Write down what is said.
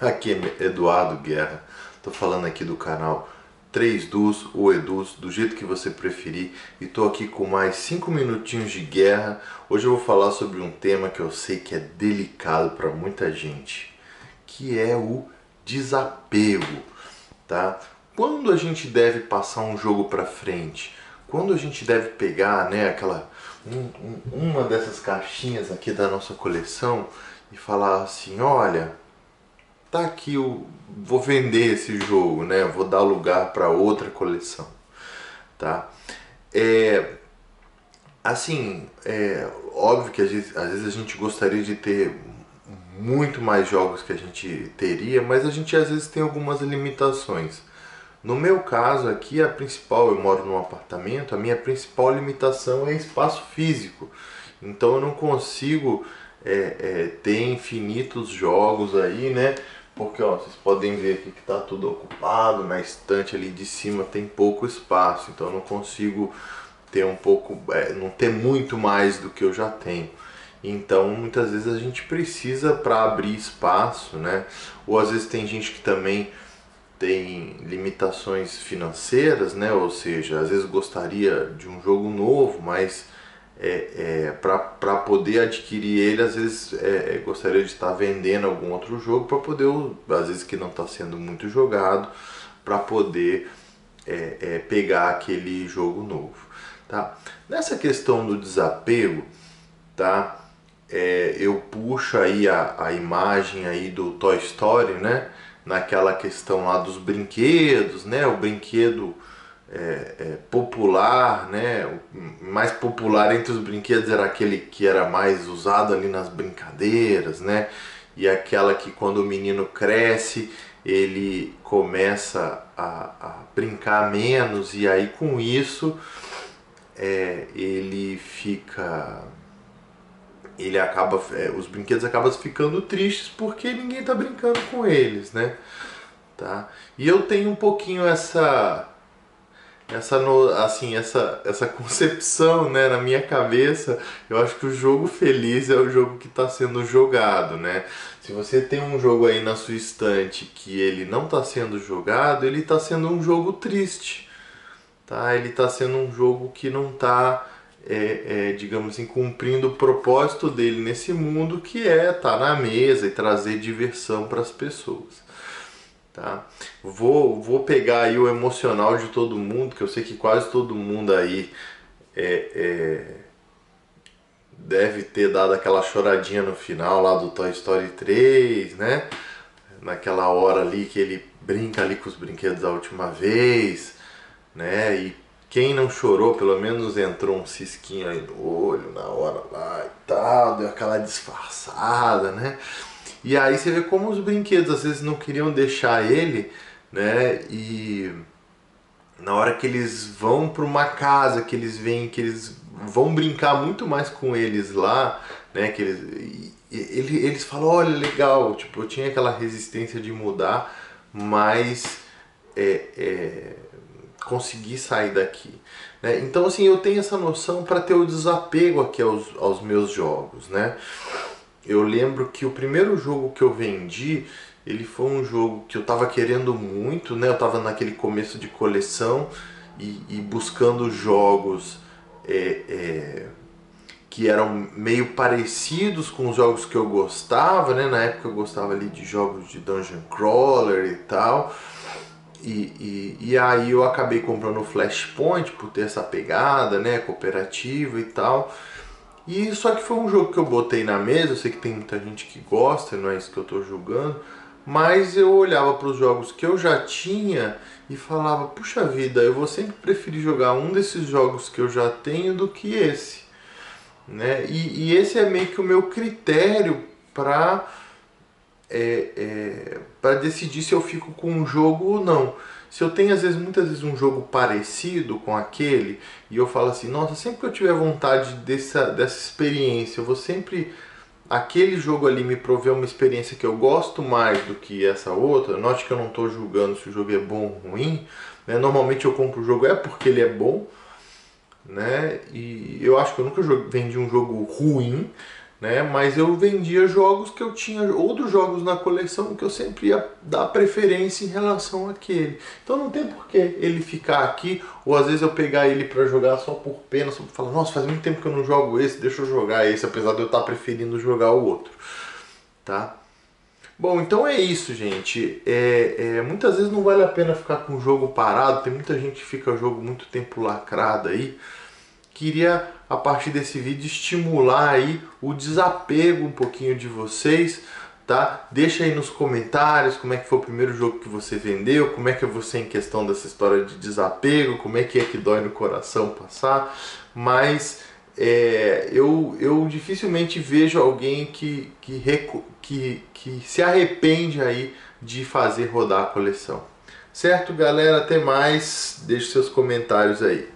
Aqui é Eduardo Guerra, tô falando aqui do canal 3 Dus ou Edus, do jeito que você preferir, e tô aqui com mais 5 minutinhos de guerra. Hoje eu vou falar sobre um tema que eu sei que é delicado para muita gente, que é o desapego, tá? Quando a gente deve passar um jogo para frente? Quando a gente deve pegar, né, aquela um, um, uma dessas caixinhas aqui da nossa coleção e falar assim, olha, tá aqui o vou vender esse jogo, né? Vou dar lugar para outra coleção, tá? É assim, é óbvio que vezes, às vezes a gente gostaria de ter muito mais jogos que a gente teria, mas a gente às vezes tem algumas limitações. No meu caso aqui, a principal, eu moro num apartamento, a minha principal limitação é espaço físico. Então eu não consigo é, é, ter infinitos jogos aí, né? Porque ó, vocês podem ver aqui que está tudo ocupado, na estante ali de cima tem pouco espaço, então eu não consigo ter um pouco, é, não ter muito mais do que eu já tenho. Então muitas vezes a gente precisa para abrir espaço, né? Ou às vezes tem gente que também tem limitações financeiras, né? Ou seja, às vezes gostaria de um jogo novo, mas é, é, para poder adquirir ele, às vezes é, é, gostaria de estar vendendo algum outro jogo para poder, às vezes que não está sendo muito jogado, para poder é, é, pegar aquele jogo novo, tá? Nessa questão do desapego, tá? Eu puxo aí a, a imagem aí do Toy Story, né? naquela questão lá dos brinquedos, né? O brinquedo é, é, popular, né? O mais popular entre os brinquedos era aquele que era mais usado ali nas brincadeiras, né? E aquela que quando o menino cresce ele começa a, a brincar menos e aí com isso é, ele fica ele acaba, é, os brinquedos acabam ficando tristes porque ninguém está brincando com eles, né? Tá? E eu tenho um pouquinho essa essa assim essa essa concepção né na minha cabeça eu acho que o jogo feliz é o jogo que está sendo jogado né se você tem um jogo aí na sua estante que ele não está sendo jogado ele está sendo um jogo triste tá ele está sendo um jogo que não está é, é, digamos assim, cumprindo o propósito dele nesse mundo, que é estar tá na mesa e trazer diversão para as pessoas. Tá? Vou, vou pegar aí o emocional de todo mundo, que eu sei que quase todo mundo aí é, é, deve ter dado aquela choradinha no final lá do Toy Story 3, né? Naquela hora ali que ele brinca ali com os brinquedos da última vez, né? E quem não chorou, pelo menos entrou um cisquinho aí no olho na hora lá e tal, deu aquela disfarçada, né? E aí você vê como os brinquedos às vezes não queriam deixar ele, né? E na hora que eles vão para uma casa, que eles veem que eles vão brincar muito mais com eles lá, né? Que eles, ele, eles falam, olha, legal, tipo, eu tinha aquela resistência de mudar, mas é, é conseguir sair daqui. Né? Então, assim, eu tenho essa noção para ter o desapego aqui aos, aos meus jogos. Né? Eu lembro que o primeiro jogo que eu vendi, ele foi um jogo que eu estava querendo muito, né? eu estava naquele começo de coleção e, e buscando jogos é, é, que eram meio parecidos com os jogos que eu gostava, né? na época eu gostava ali de jogos de Dungeon Crawler e tal. E, e, e, aí eu acabei comprando o Flashpoint por ter essa pegada, né, cooperativa e tal. E só que foi um jogo que eu botei na mesa, eu sei que tem muita gente que gosta, não é isso que eu estou julgando, mas eu olhava para os jogos que eu já tinha e falava, puxa vida, eu vou sempre preferir jogar um desses jogos que eu já tenho do que esse. Né? E, e esse é meio que o meu critério para é, é, para decidir se eu fico com um jogo ou não. Se eu tenho às vezes muitas vezes um jogo parecido com aquele e eu falo assim, nossa, sempre que eu tiver vontade dessa, dessa experiência, eu vou sempre aquele jogo ali me prover uma experiência que eu gosto mais do que essa outra. Note que eu não estou julgando se o jogo é bom ou ruim. Né? Normalmente eu compro o jogo é porque ele é bom, né? E eu acho que eu nunca vendi um jogo ruim né? Mas eu vendia jogos que eu tinha outros jogos na coleção que eu sempre ia dar preferência em relação àquele. Então não tem por que ele ficar aqui ou às vezes eu pegar ele para jogar só por pena, só para falar, nossa, faz muito tempo que eu não jogo esse, deixa eu jogar esse, apesar de eu estar preferindo jogar o outro, tá? Bom, então é isso, gente. É, é, muitas vezes não vale a pena ficar com o jogo parado. Tem muita gente que fica o jogo muito tempo lacrado aí. Queria a partir desse vídeo estimular aí o desapego um pouquinho de vocês, tá? Deixa aí nos comentários como é que foi o primeiro jogo que você vendeu, como é que é você em questão dessa história de desapego, como é que é que dói no coração passar, mas é, eu, eu dificilmente vejo alguém que, que, que, que se arrepende aí de fazer rodar a coleção. Certo, galera? Até mais. Deixe seus comentários aí.